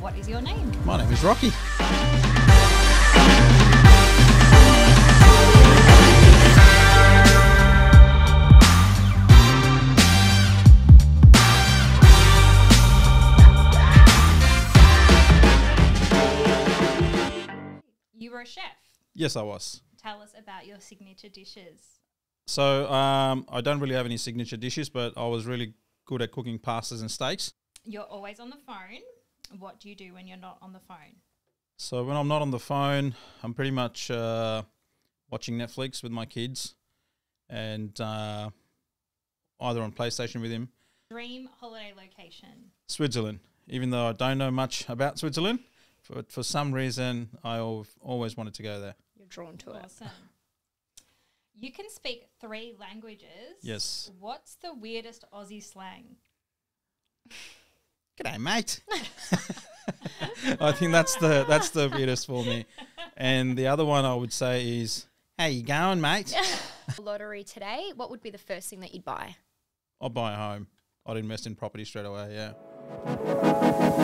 What is your name? My name is Rocky. You were a chef. Yes, I was. Tell us about your signature dishes. So um, I don't really have any signature dishes, but I was really good at cooking pastas and steaks. You're always on the phone. What do you do when you're not on the phone? So when I'm not on the phone, I'm pretty much uh, watching Netflix with my kids, and uh, either on PlayStation with him. Dream holiday location. Switzerland. Even though I don't know much about Switzerland, but for some reason I always wanted to go there. You're drawn to it. Awesome. You can speak three languages. Yes. What's the weirdest Aussie slang? G'day, mate. I think that's the that's the weirdest for me. And the other one I would say is, "How you going, mate?" Lottery today, what would be the first thing that you'd buy? I'd buy a home. I'd invest in property straight away. Yeah.